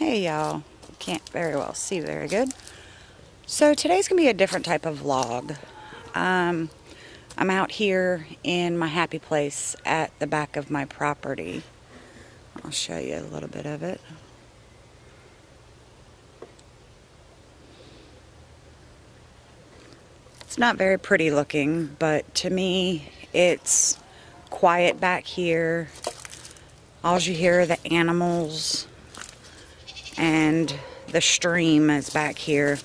Hey y'all, can't very well see very good. So today's gonna be a different type of vlog. Um, I'm out here in my happy place at the back of my property. I'll show you a little bit of it. It's not very pretty looking, but to me, it's quiet back here. All you hear are the animals and the stream is back here,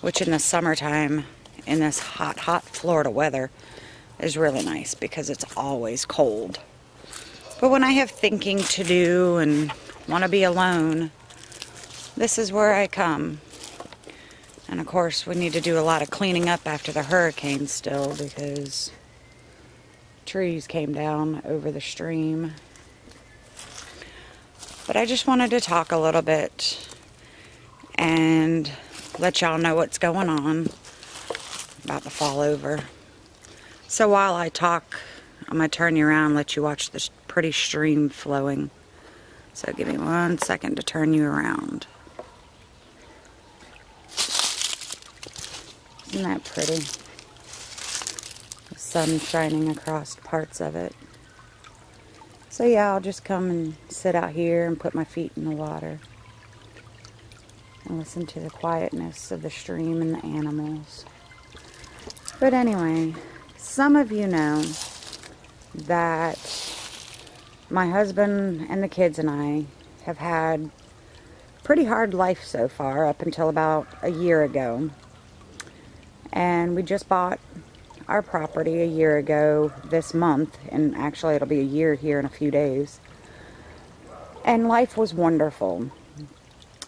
which in the summertime, in this hot, hot Florida weather, is really nice because it's always cold. But when I have thinking to do and want to be alone, this is where I come. And of course, we need to do a lot of cleaning up after the hurricane still because trees came down over the stream but I just wanted to talk a little bit and let y'all know what's going on. About to fall over. So while I talk, I'm going to turn you around and let you watch this pretty stream flowing. So give me one second to turn you around. Isn't that pretty? The sun shining across parts of it. So yeah, I'll just come and sit out here and put my feet in the water and listen to the quietness of the stream and the animals. But anyway, some of you know that my husband and the kids and I have had pretty hard life so far up until about a year ago. And we just bought our property a year ago this month, and actually it'll be a year here in a few days. And life was wonderful.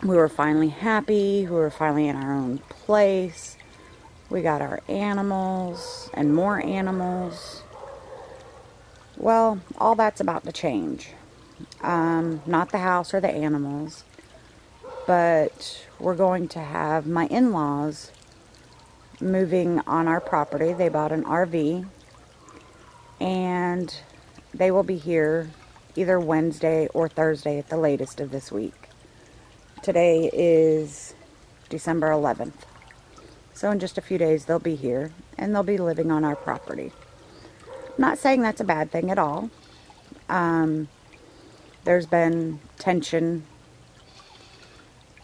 We were finally happy, we were finally in our own place. We got our animals and more animals. Well, all that's about to change. Um, not the house or the animals, but we're going to have my in laws moving on our property. They bought an RV and they will be here either Wednesday or Thursday at the latest of this week. Today is December 11th. So in just a few days they'll be here and they'll be living on our property. not saying that's a bad thing at all. Um, there's been tension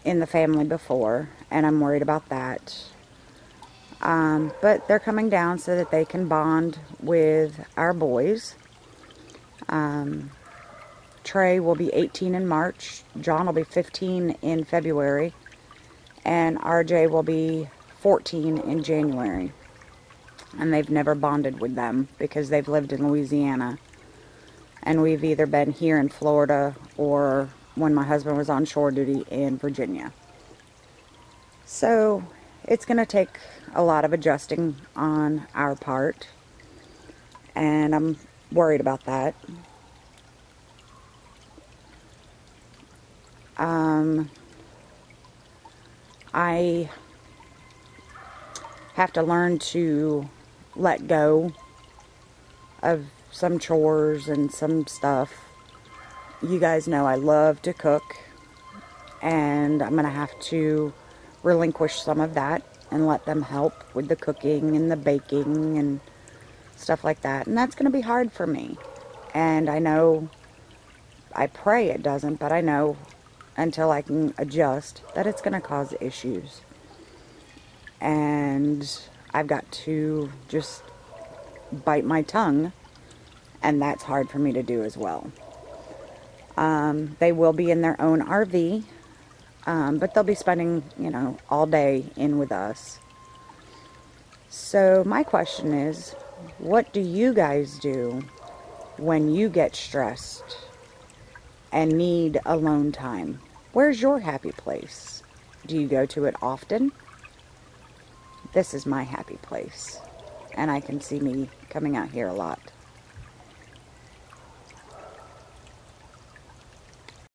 in the family before and I'm worried about that. Um, but they're coming down so that they can bond with our boys. Um, Trey will be 18 in March. John will be 15 in February. And RJ will be 14 in January. And they've never bonded with them because they've lived in Louisiana. And we've either been here in Florida or when my husband was on shore duty in Virginia. So it's going to take a lot of adjusting on our part. And I'm worried about that. Um, I have to learn to let go of some chores and some stuff. You guys know I love to cook, and I'm going to have to relinquish some of that and let them help with the cooking and the baking and stuff like that. And that's going to be hard for me. And I know, I pray it doesn't, but I know until I can adjust that it's going to cause issues. And I've got to just bite my tongue, and that's hard for me to do as well. Um, they will be in their own RV um, but they'll be spending, you know, all day in with us. So my question is, what do you guys do when you get stressed and need alone time? Where's your happy place? Do you go to it often? This is my happy place. And I can see me coming out here a lot.